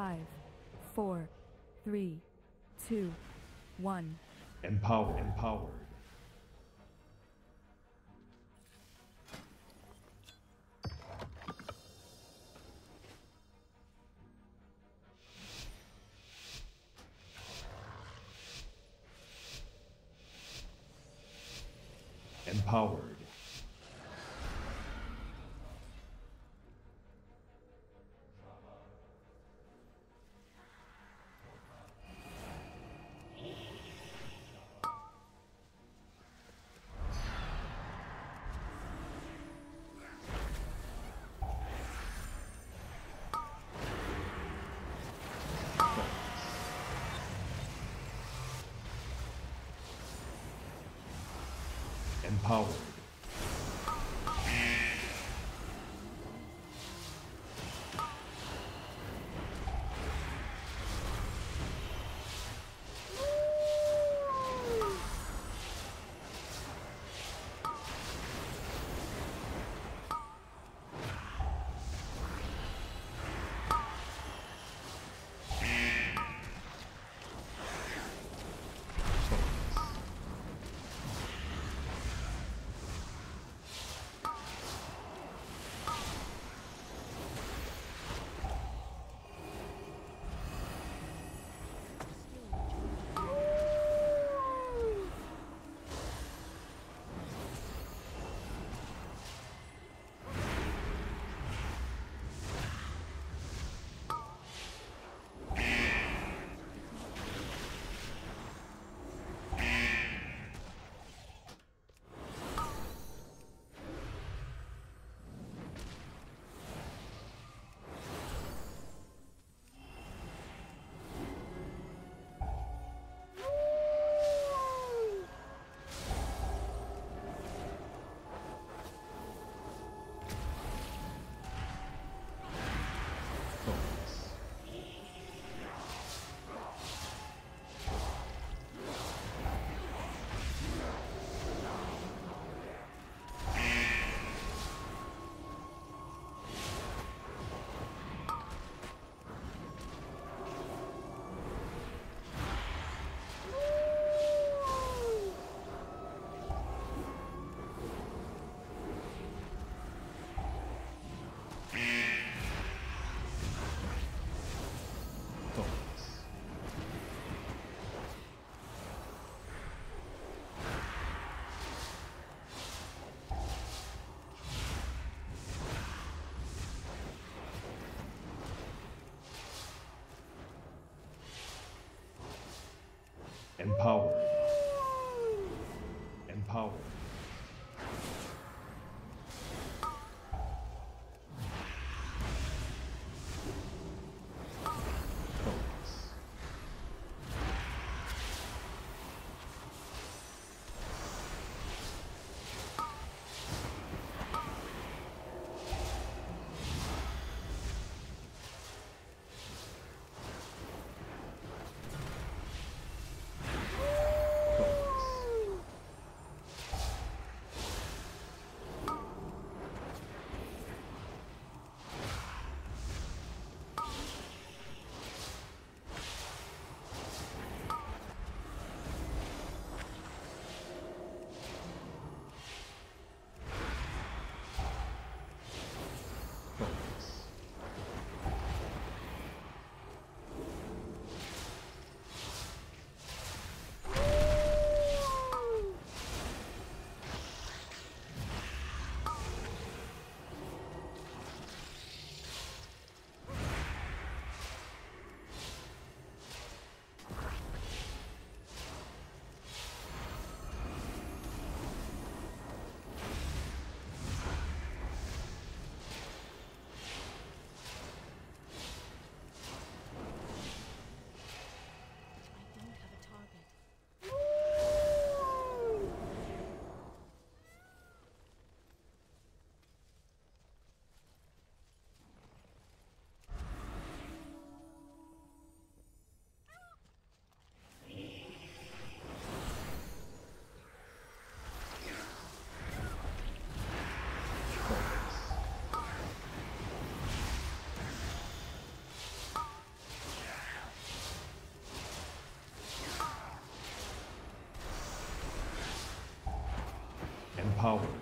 Five, four, three, two, one. Empower, empowered. Empowered. Empowered. Empowered. Empowered.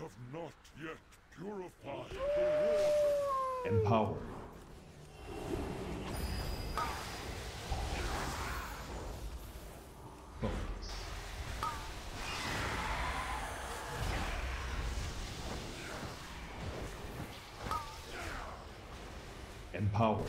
Have not yet purified the water. Empowered. Focus. Empowered.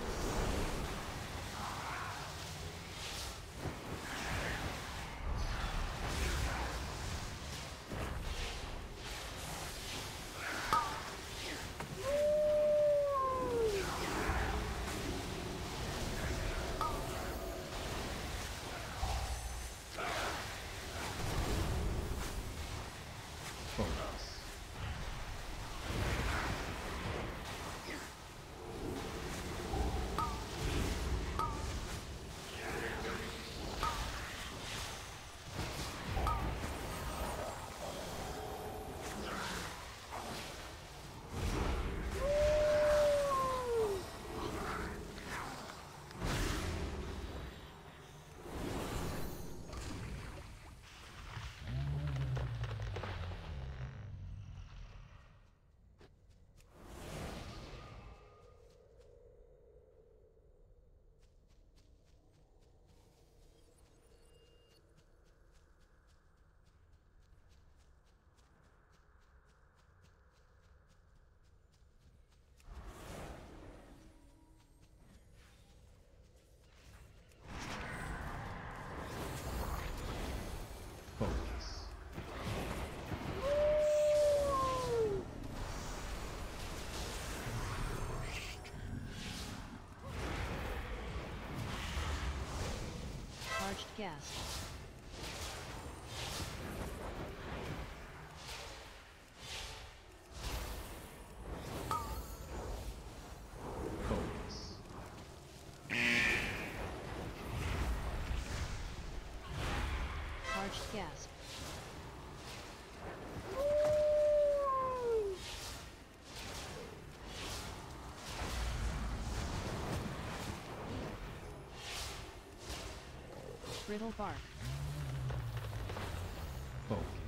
Focus. Focus. Parched gas. Brittle bark. Focus. Oh.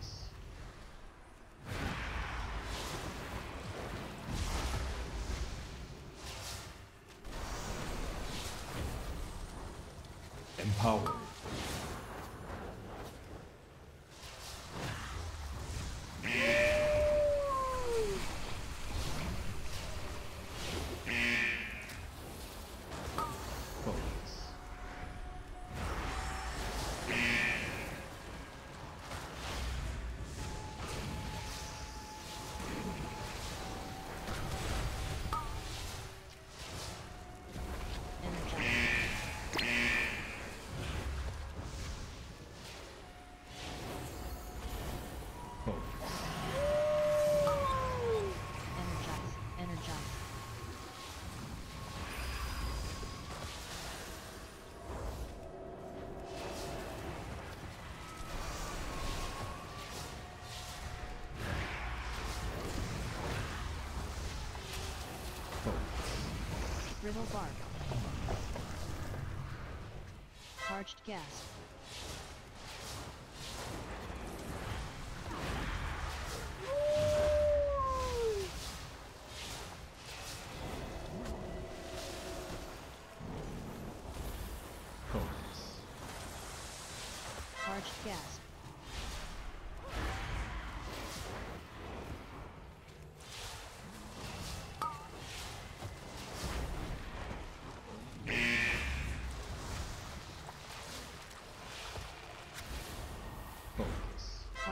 Brittle bark. Parched gas. Focus. Parched gas.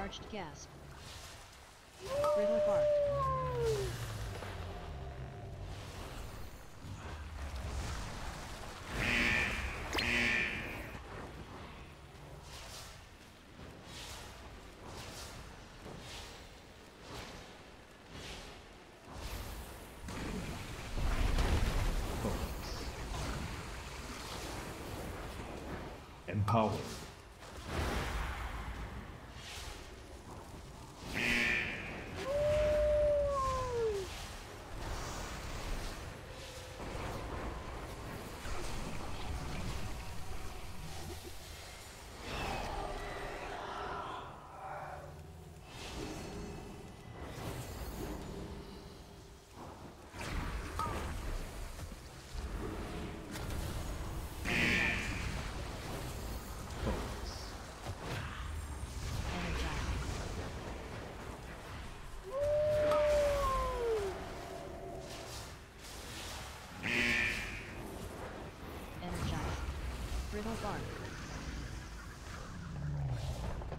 Focus. Parched gas. Brittle bark. Empowered. Brittle bark.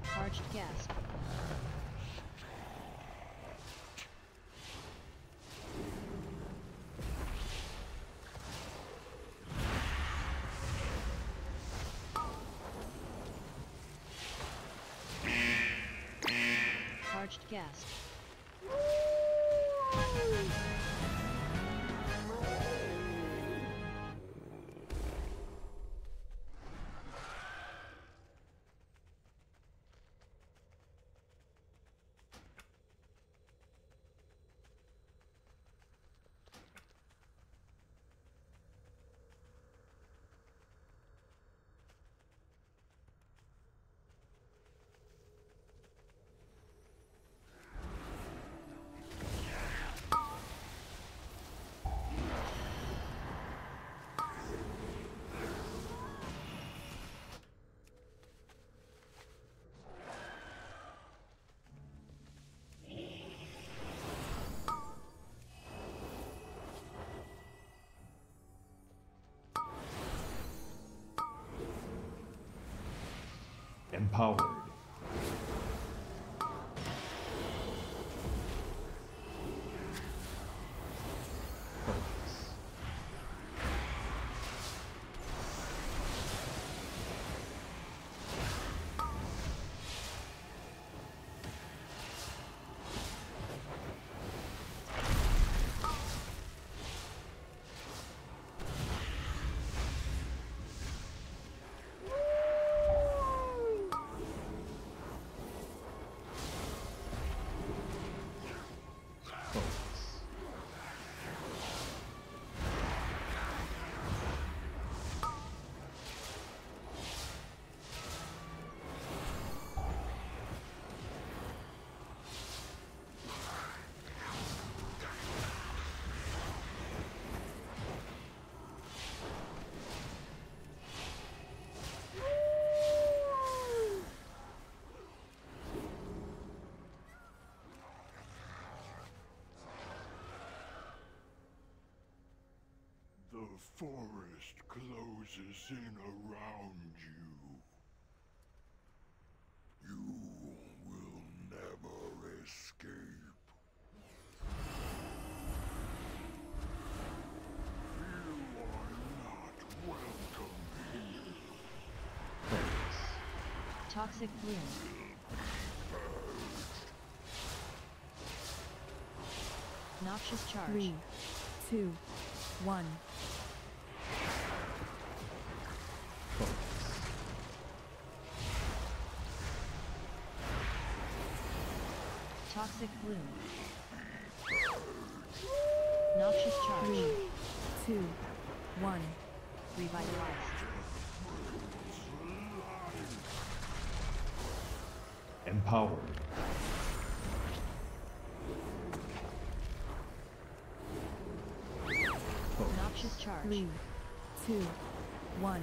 Parched gas. Parched gas. Empowered. Forest closes in around you. You will never escape. You are not welcome here. Focus. Toxic bloom. Noxious charge. Three, two, one. Toxic. Noxious charge. Three, two, one. Revitalize. Empowered. Focus. Noxious charge. Three, two, one.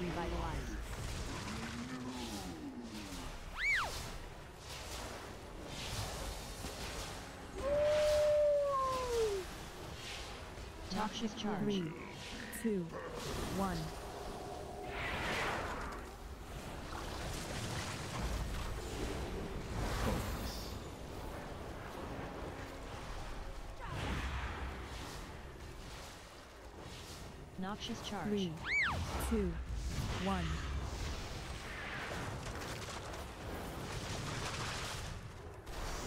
Revitalize. Noxious charge. Three, two, one. Noxious charge. Three, two, one.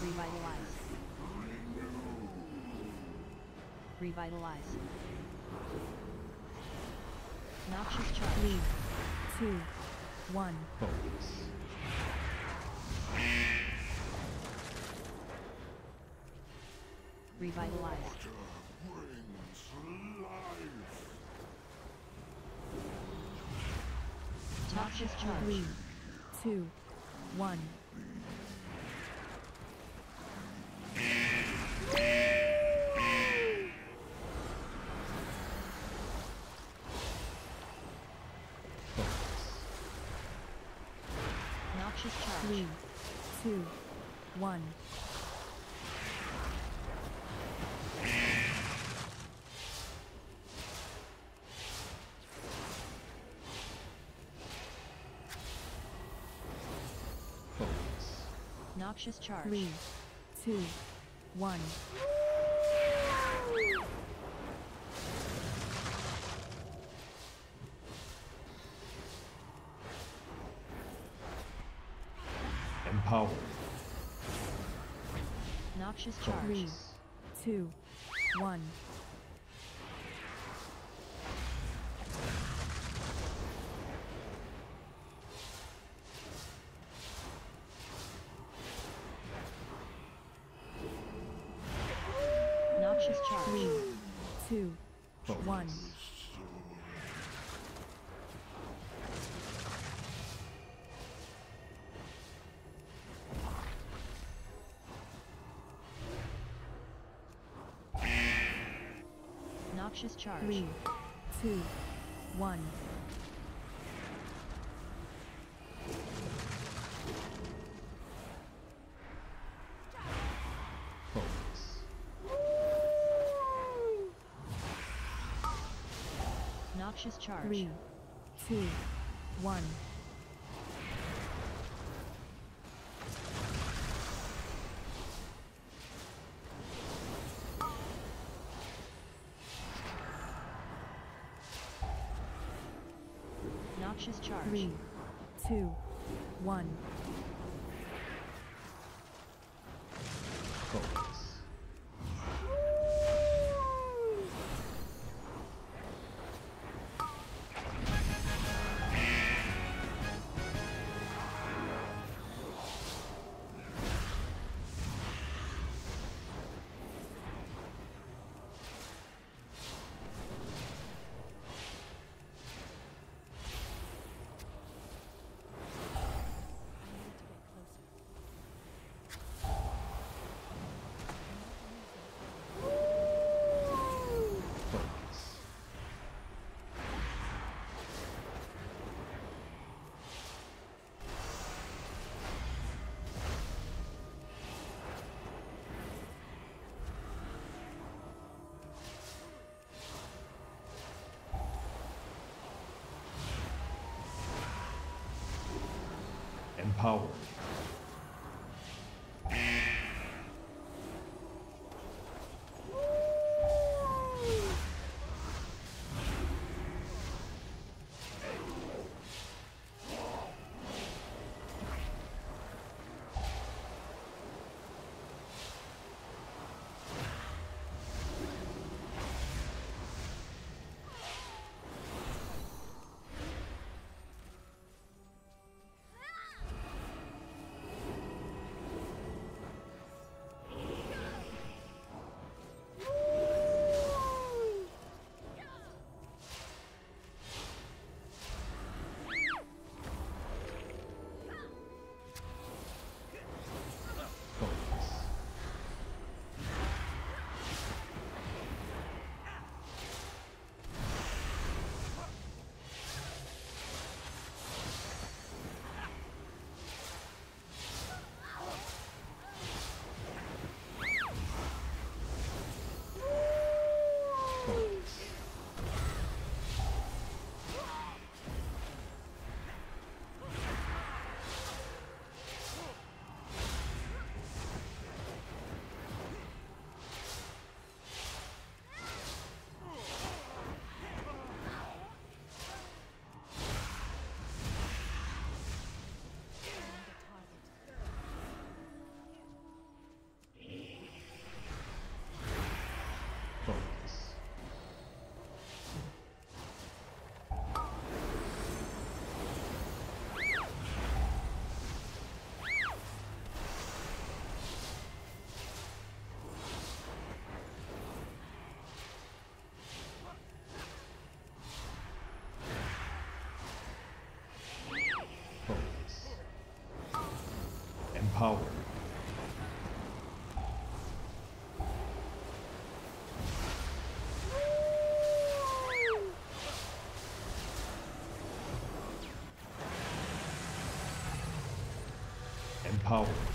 Revitalize. Revitalize. Noxious charge. One. Focus. Revitalize. Noxious charge. One. Focus. Noxious charge. Three, two, one. Focus. Noxious charge. Three, two, one. Empowered. Noxious charge. Three, two, one. Noxious charge. Three, two, one. Noxious charge. Three, two, one. Charge. Three, two, one. power. 靠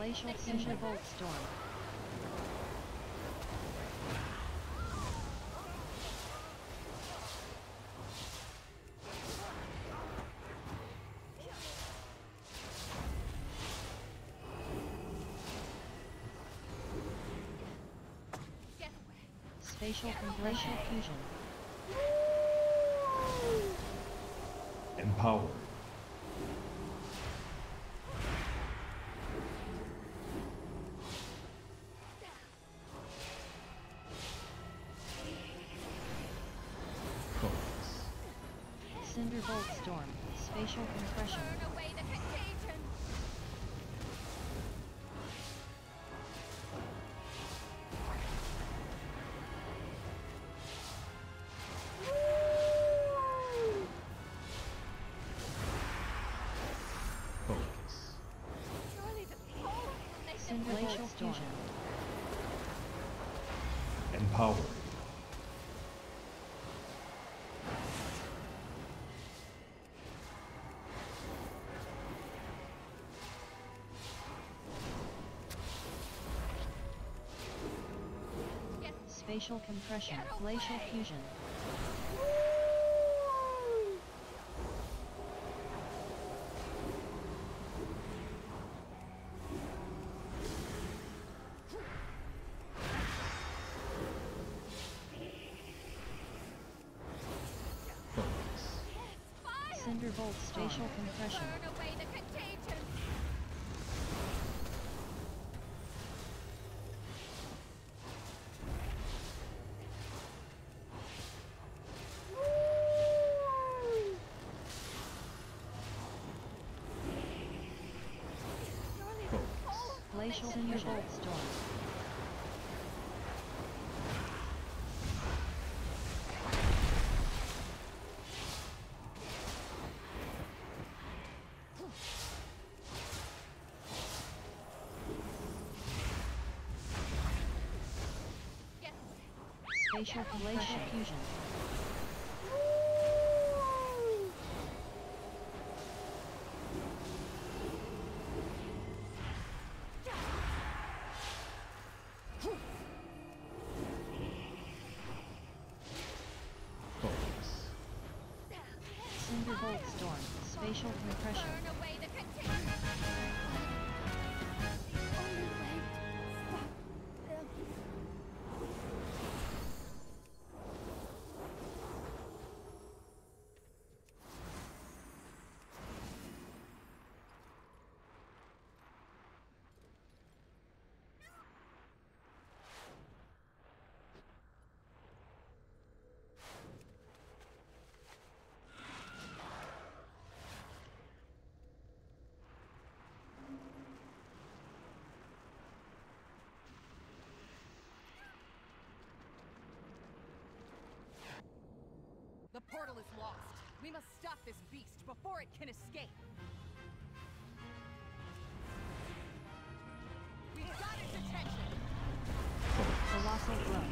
glacial Cinderbolt Storm. Spatial and glacial fusion. Empower. And glacial fusion. Spatial compression, glacial fusion. Glacial thing- Cinderbolt storm. Away. Spatial fusion. Spatial compression. Portal is lost. We must stop this beast before it can escape. We've got its attention. Colossal blow.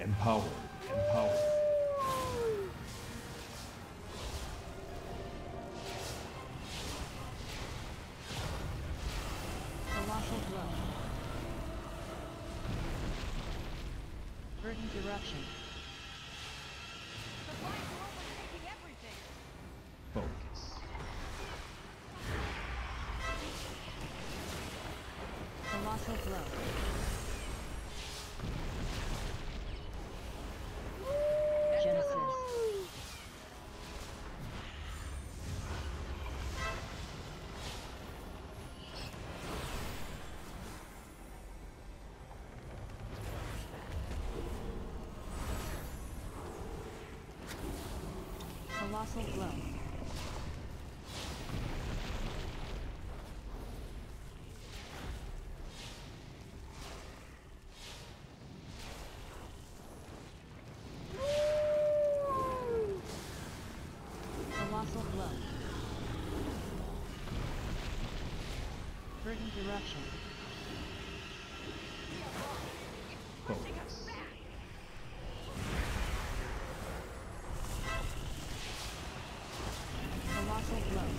Empowered. Empowered. Colossal blow. Colossal blow. Colossal blow. Verdant eruption. Focus. Colossal blow.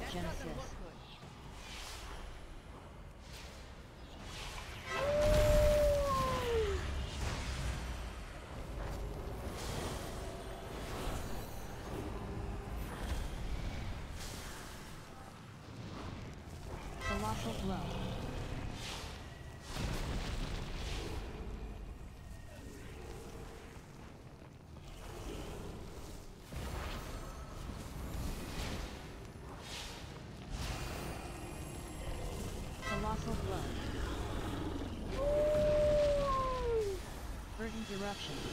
That Genesis. doesn't look good. Colossal blow. Colossal blow. Verdant eruption.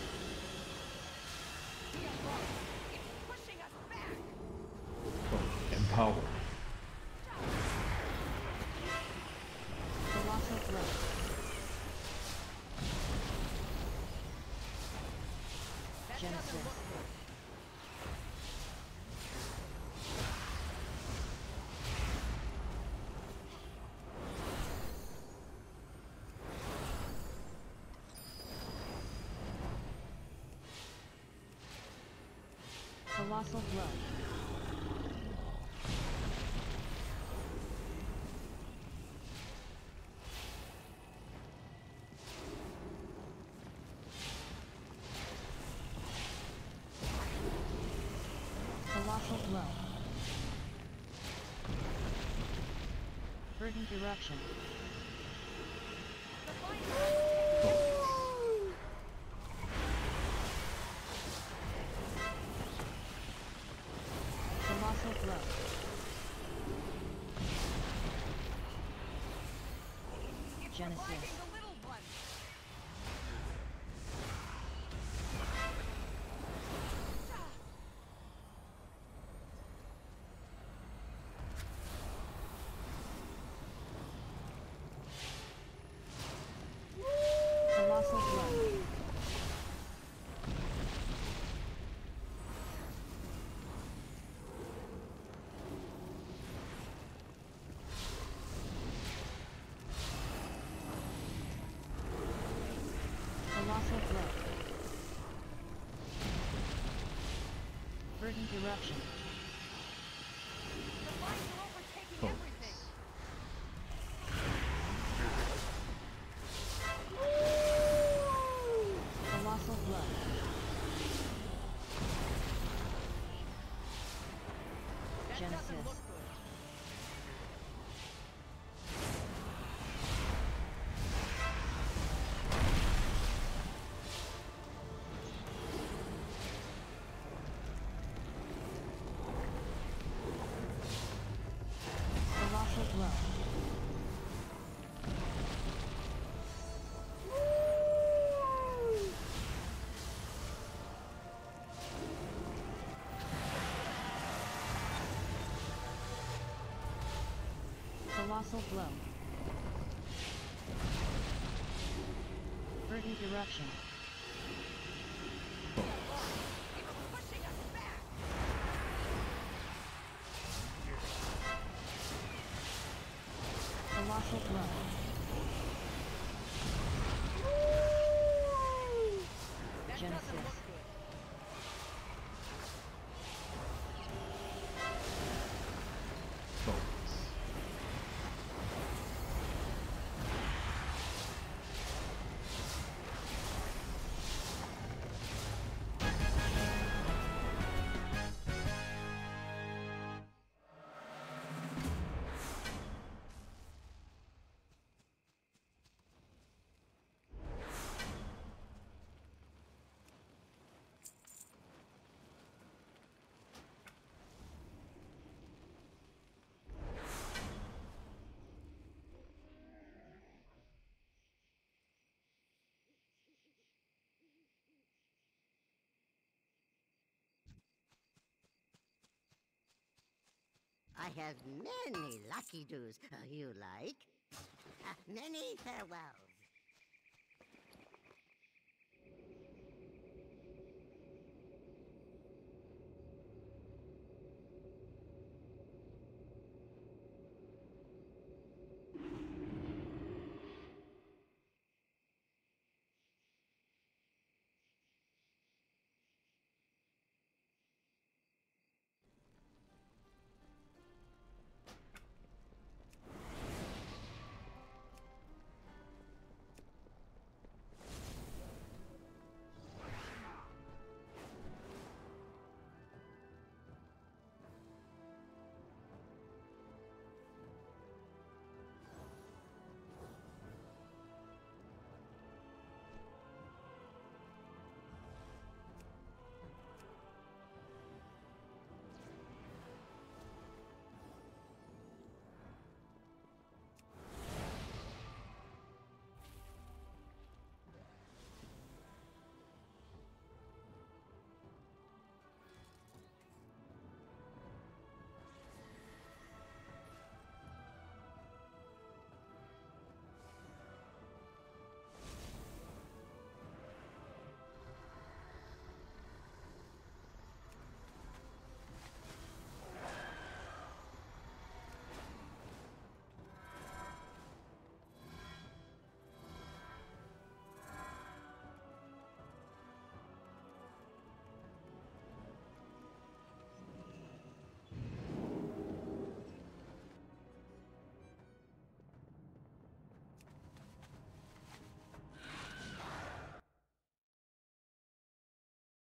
Colossal Blow corruption. Colossal blow. Genesis. Verdant eruption. Colossal blow. Verdant eruption. I have many lucky do's uh, you like. Uh, many farewells.